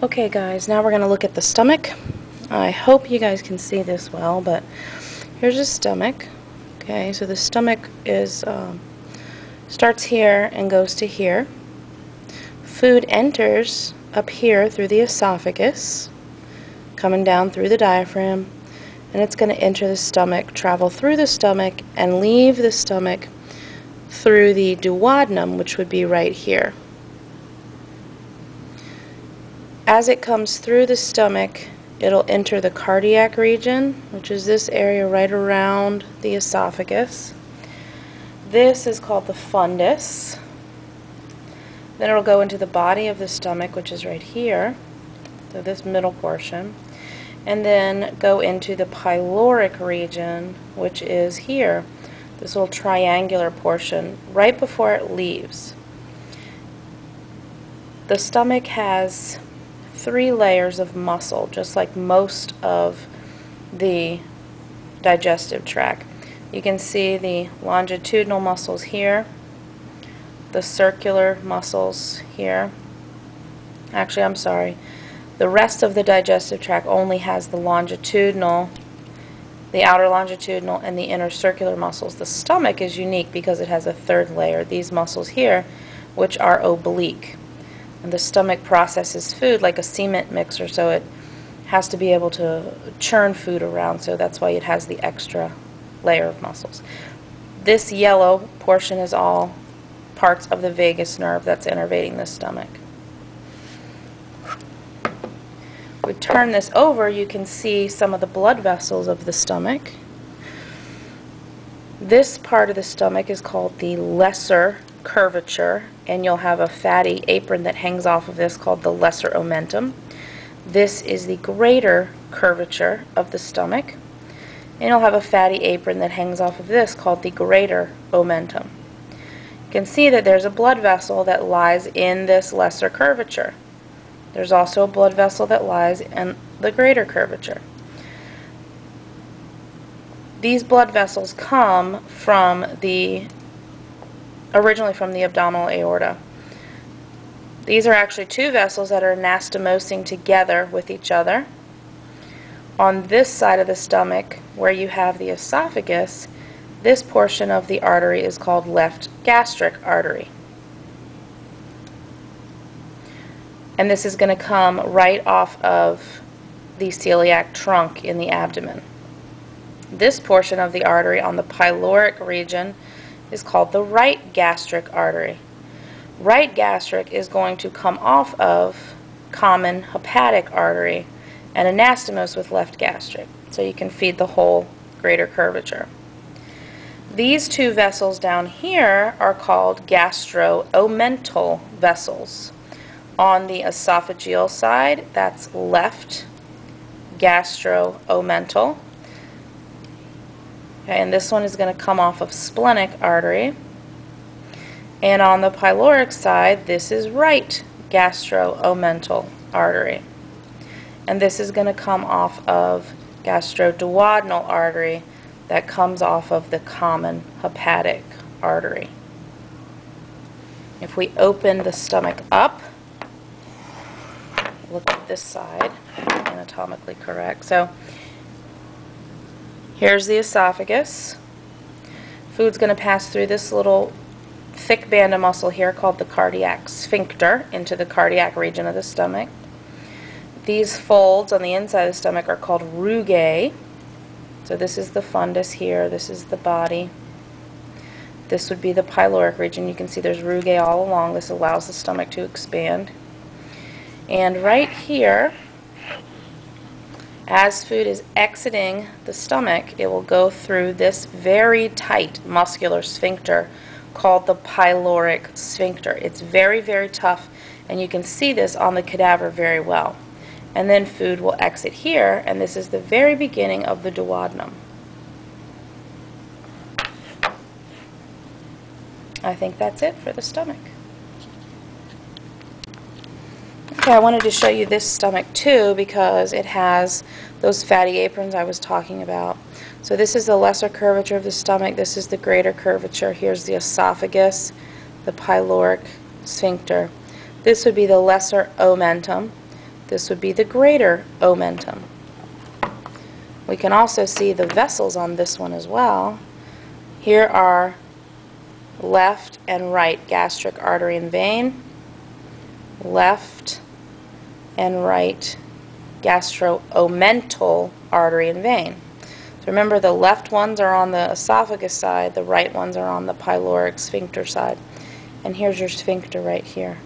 Okay guys, now we're going to look at the stomach. I hope you guys can see this well, but here's the stomach. Okay, so the stomach is um, starts here and goes to here. Food enters up here through the esophagus, coming down through the diaphragm, and it's going to enter the stomach, travel through the stomach, and leave the stomach through the duodenum, which would be right here. As it comes through the stomach, it'll enter the cardiac region, which is this area right around the esophagus. This is called the fundus. Then it'll go into the body of the stomach, which is right here, so this middle portion, and then go into the pyloric region, which is here, this little triangular portion, right before it leaves. The stomach has three layers of muscle, just like most of the digestive tract. You can see the longitudinal muscles here, the circular muscles here. Actually, I'm sorry. The rest of the digestive tract only has the longitudinal, the outer longitudinal, and the inner circular muscles. The stomach is unique because it has a third layer, these muscles here, which are oblique. And the stomach processes food like a cement mixer, so it has to be able to churn food around, so that's why it has the extra layer of muscles. This yellow portion is all parts of the vagus nerve that's innervating the stomach. If we turn this over, you can see some of the blood vessels of the stomach. This part of the stomach is called the lesser curvature and you'll have a fatty apron that hangs off of this called the lesser omentum. This is the greater curvature of the stomach and you'll have a fatty apron that hangs off of this called the greater omentum. You can see that there's a blood vessel that lies in this lesser curvature. There's also a blood vessel that lies in the greater curvature. These blood vessels come from the originally from the abdominal aorta. These are actually two vessels that are anastomosing together with each other. On this side of the stomach, where you have the esophagus, this portion of the artery is called left gastric artery. And this is going to come right off of the celiac trunk in the abdomen. This portion of the artery on the pyloric region is called the right gastric artery. Right gastric is going to come off of common hepatic artery and anastomose with left gastric. So you can feed the whole greater curvature. These two vessels down here are called gastro-omental vessels. On the esophageal side, that's left gastro-omental. Okay, and this one is going to come off of splenic artery. And on the pyloric side, this is right gastro-omental artery. And this is going to come off of gastroduodenal artery that comes off of the common hepatic artery. If we open the stomach up, look at this side, anatomically correct. So Here's the esophagus. Food's going to pass through this little thick band of muscle here called the cardiac sphincter into the cardiac region of the stomach. These folds on the inside of the stomach are called rugae. So this is the fundus here, this is the body. This would be the pyloric region. You can see there's rugae all along. This allows the stomach to expand. And right here as food is exiting the stomach, it will go through this very tight muscular sphincter called the pyloric sphincter. It's very, very tough, and you can see this on the cadaver very well. And then food will exit here, and this is the very beginning of the duodenum. I think that's it for the stomach. Okay, I wanted to show you this stomach too because it has those fatty aprons I was talking about. So this is the lesser curvature of the stomach. This is the greater curvature. Here's the esophagus, the pyloric sphincter. This would be the lesser omentum. This would be the greater omentum. We can also see the vessels on this one as well. Here are left and right gastric artery and vein, left and right gastro-omental artery and vein. So remember the left ones are on the esophagus side, the right ones are on the pyloric sphincter side. And here's your sphincter right here.